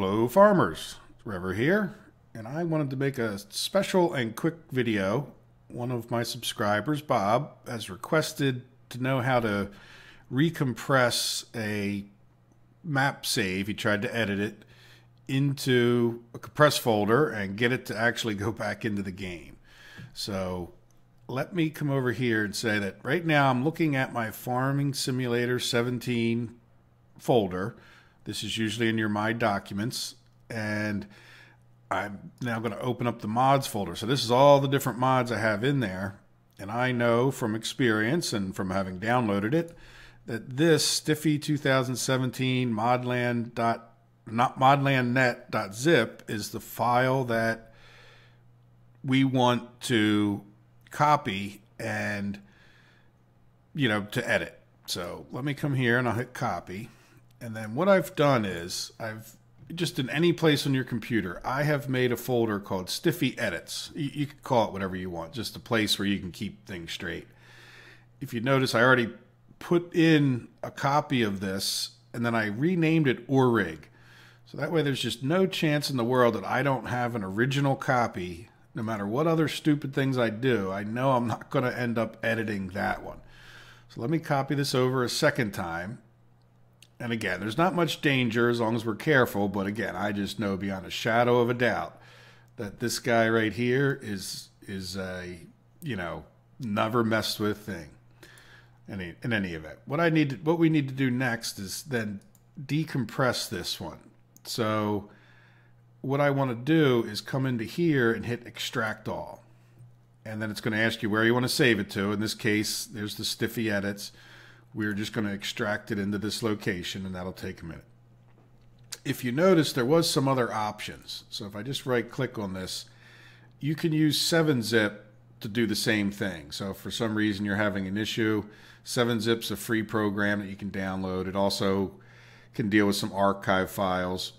Hello farmers, Trevor here, and I wanted to make a special and quick video. One of my subscribers, Bob, has requested to know how to recompress a map save. He tried to edit it into a compressed folder and get it to actually go back into the game. So let me come over here and say that right now I'm looking at my Farming Simulator 17 folder this is usually in your My Documents. And I'm now going to open up the mods folder. So this is all the different mods I have in there. And I know from experience and from having downloaded it that this Stiffy 2017 modland dot not modlandnet.zip is the file that we want to copy and you know to edit. So let me come here and I'll hit copy. And then what I've done is I've just in any place on your computer, I have made a folder called Stiffy Edits. You, you can call it whatever you want, just a place where you can keep things straight. If you notice, I already put in a copy of this and then I renamed it Orig. So that way there's just no chance in the world that I don't have an original copy. No matter what other stupid things I do, I know I'm not going to end up editing that one. So let me copy this over a second time and again, there's not much danger as long as we're careful, but again, I just know beyond a shadow of a doubt that this guy right here is is a you know never messed with thing. Any in any event, what I need to, what we need to do next is then decompress this one. So what I want to do is come into here and hit extract all. And then it's going to ask you where you want to save it to. In this case, there's the Stiffy edits. We're just going to extract it into this location and that'll take a minute. If you notice, there was some other options. So if I just right click on this, you can use 7-zip to do the same thing. So for some reason you're having an issue, 7-zip's a free program that you can download. It also can deal with some archive files.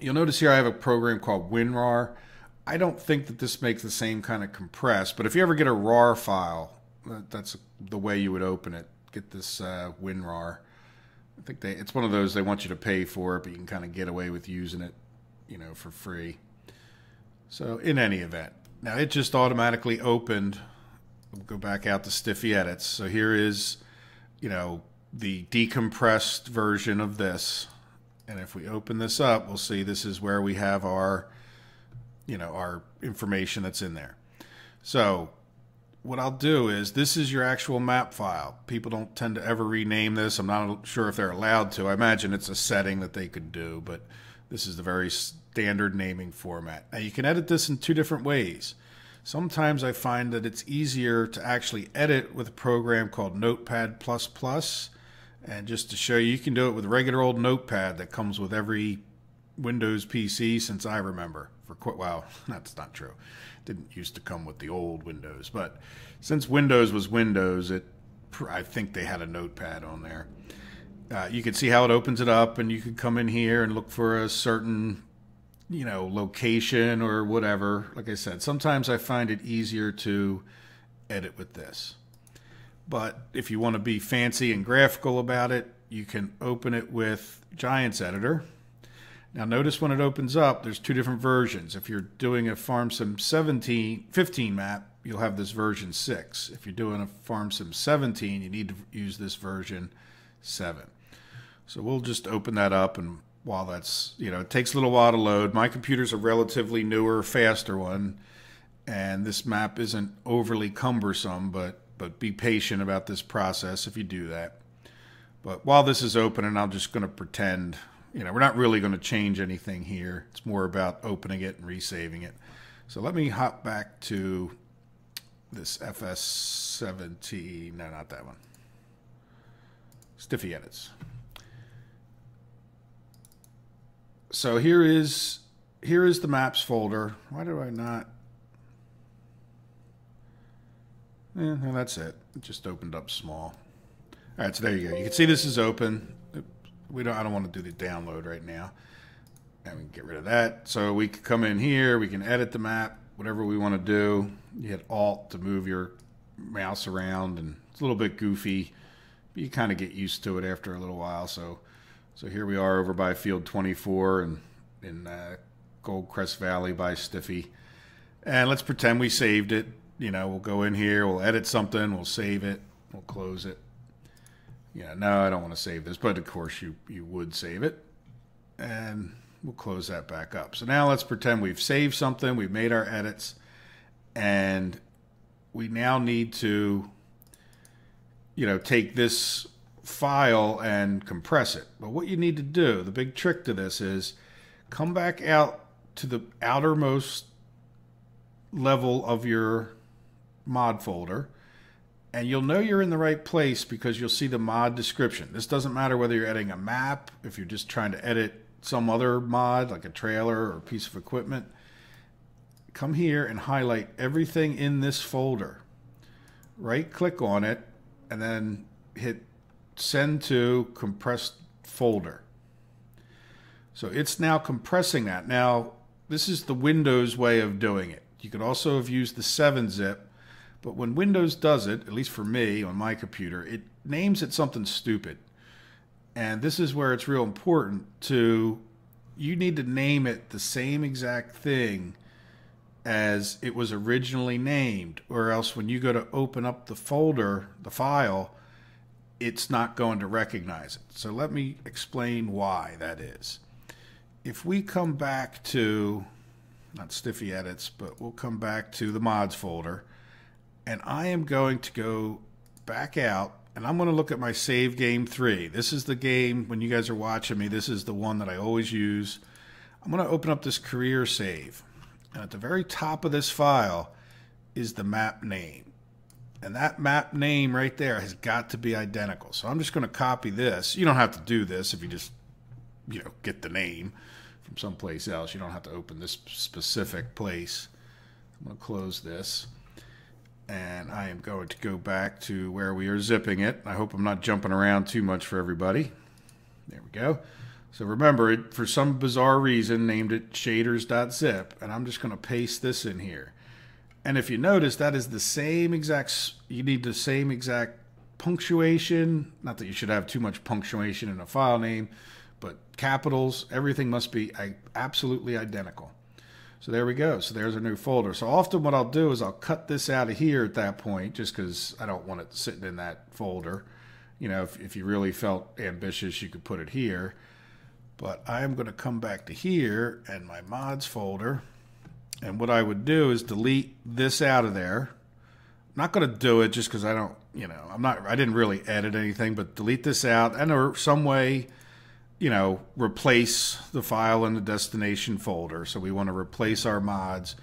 You'll notice here I have a program called WinRAR. I don't think that this makes the same kind of compress, but if you ever get a RAR file, that's the way you would open it get this uh, WinRAR. I think they it's one of those they want you to pay for it, but you can kind of get away with using it, you know, for free. So in any event, now it just automatically opened. We'll go back out to Stiffy Edits. So here is, you know, the decompressed version of this. And if we open this up, we'll see this is where we have our, you know, our information that's in there. So what I'll do is this is your actual map file. People don't tend to ever rename this. I'm not sure if they're allowed to. I imagine it's a setting that they could do, but this is the very standard naming format. Now you can edit this in two different ways. Sometimes I find that it's easier to actually edit with a program called Notepad++. And just to show you, you can do it with regular old Notepad that comes with every Windows PC since I remember. For quite well, that's not true. Didn't used to come with the old Windows, but since Windows was Windows, it I think they had a notepad on there. Uh, you can see how it opens it up, and you could come in here and look for a certain, you know, location or whatever. Like I said, sometimes I find it easier to edit with this. But if you want to be fancy and graphical about it, you can open it with Giants Editor. Now notice when it opens up, there's two different versions. If you're doing a FarmSim 17, 15 map, you'll have this version 6. If you're doing a FarmSim 17, you need to use this version 7. So we'll just open that up and while that's, you know, it takes a little while to load. My computer's a relatively newer, faster one, and this map isn't overly cumbersome, but but be patient about this process if you do that. But while this is open, and I'm just going to pretend you know, we're not really going to change anything here. It's more about opening it and resaving it. So let me hop back to this FS17. No, not that one. Stiffy edits. So here is here is the maps folder. Why do I not? Yeah, no, that's it. It just opened up small. All right, so there you go. You can see this is open we don't. I don't want to do the download right now. And we can get rid of that. So we can come in here. We can edit the map, whatever we want to do. You hit Alt to move your mouse around, and it's a little bit goofy. But you kind of get used to it after a little while. So, so here we are over by field 24, and in uh, Goldcrest Valley by Stiffy. And let's pretend we saved it. You know, we'll go in here, we'll edit something, we'll save it, we'll close it. Yeah, no, I don't want to save this, but of course you, you would save it. And we'll close that back up. So now let's pretend we've saved something, we've made our edits, and we now need to, you know, take this file and compress it. But what you need to do, the big trick to this is come back out to the outermost level of your mod folder and you'll know you're in the right place because you'll see the mod description. This doesn't matter whether you're editing a map, if you're just trying to edit some other mod like a trailer or a piece of equipment. Come here and highlight everything in this folder. Right click on it and then hit send to compressed folder. So it's now compressing that. Now, this is the Windows way of doing it. You could also have used the 7-zip, but when Windows does it, at least for me on my computer, it names it something stupid. And this is where it's real important to you need to name it the same exact thing as it was originally named, or else when you go to open up the folder, the file, it's not going to recognize it. So let me explain why that is. If we come back to, not Stiffy Edits, but we'll come back to the mods folder, and I am going to go back out and I'm going to look at my save game three. This is the game, when you guys are watching me, this is the one that I always use. I'm going to open up this career save. And at the very top of this file is the map name. And that map name right there has got to be identical. So I'm just going to copy this. You don't have to do this if you just, you know, get the name from someplace else. You don't have to open this specific place. I'm going to close this. And I am going to go back to where we are zipping it. I hope I'm not jumping around too much for everybody. There we go. So remember, it for some bizarre reason named it shaders.zip, and I'm just going to paste this in here. And if you notice, that is the same exact, you need the same exact punctuation. Not that you should have too much punctuation in a file name, but capitals, everything must be absolutely identical. So there we go. So there's a new folder. So often what I'll do is I'll cut this out of here at that point just because I don't want it sitting in that folder. You know, if, if you really felt ambitious, you could put it here. But I am going to come back to here and my mods folder and what I would do is delete this out of there. I'm not going to do it just because I don't, you know, I'm not, I didn't really edit anything, but delete this out and or some way, you know, replace the file in the destination folder. So we want to replace our mods.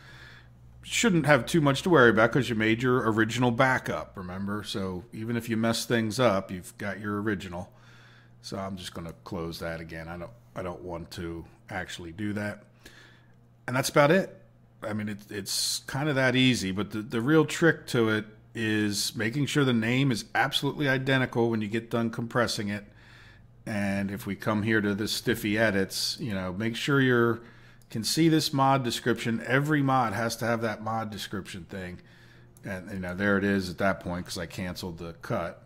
Shouldn't have too much to worry about because you made your original backup, remember? So even if you mess things up, you've got your original. So I'm just going to close that again. I don't, I don't want to actually do that. And that's about it. I mean, it, it's kind of that easy, but the, the real trick to it is making sure the name is absolutely identical when you get done compressing it. And if we come here to the Stiffy edits, you know, make sure you can see this mod description. Every mod has to have that mod description thing. And, you know, there it is at that point because I canceled the cut.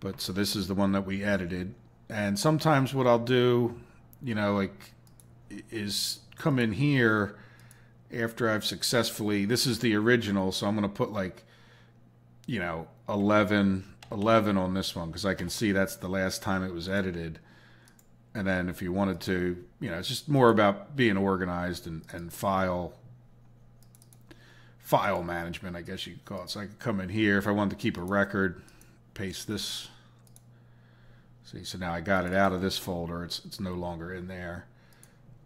But so this is the one that we edited. And sometimes what I'll do, you know, like, is come in here after I've successfully, this is the original, so I'm going to put like, you know, 11, 11 on this one because I can see that's the last time it was edited. And then if you wanted to, you know, it's just more about being organized and, and file file management, I guess you could call it. So I could come in here if I wanted to keep a record, paste this. See, so now I got it out of this folder. It's it's no longer in there.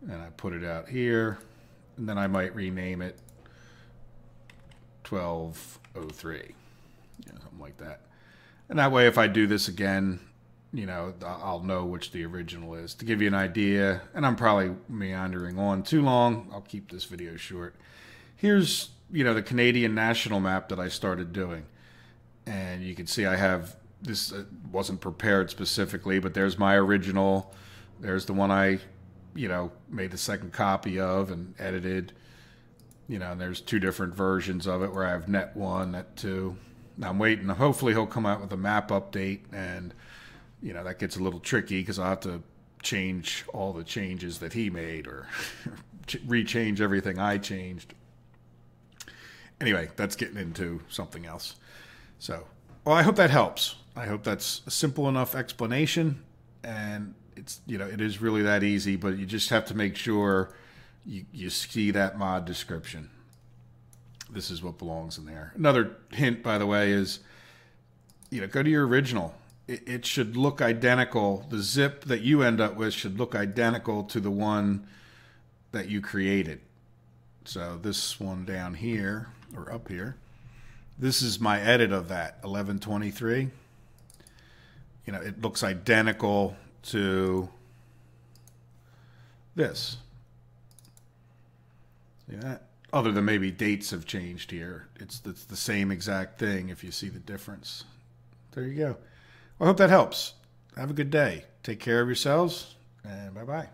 And I put it out here and then I might rename it 1203, you know, something like that. And that way, if I do this again, you know, I'll know which the original is. To give you an idea, and I'm probably meandering on too long, I'll keep this video short. Here's, you know, the Canadian national map that I started doing. And you can see I have this uh, wasn't prepared specifically, but there's my original. There's the one I you know, made the second copy of and edited. You know, and there's two different versions of it where I have net one, net two. I'm waiting. Hopefully, he'll come out with a map update, and you know that gets a little tricky because I have to change all the changes that he made or rechange everything I changed. Anyway, that's getting into something else. So, well, I hope that helps. I hope that's a simple enough explanation, and it's you know it is really that easy. But you just have to make sure you you see that mod description. This is what belongs in there. Another hint, by the way, is you know go to your original. It, it should look identical. The zip that you end up with should look identical to the one that you created. So this one down here or up here, this is my edit of that 1123. You know, it looks identical to this. Yeah, other than maybe dates have changed here. It's, it's the same exact thing if you see the difference. There you go. Well, I hope that helps. Have a good day. Take care of yourselves, and bye bye.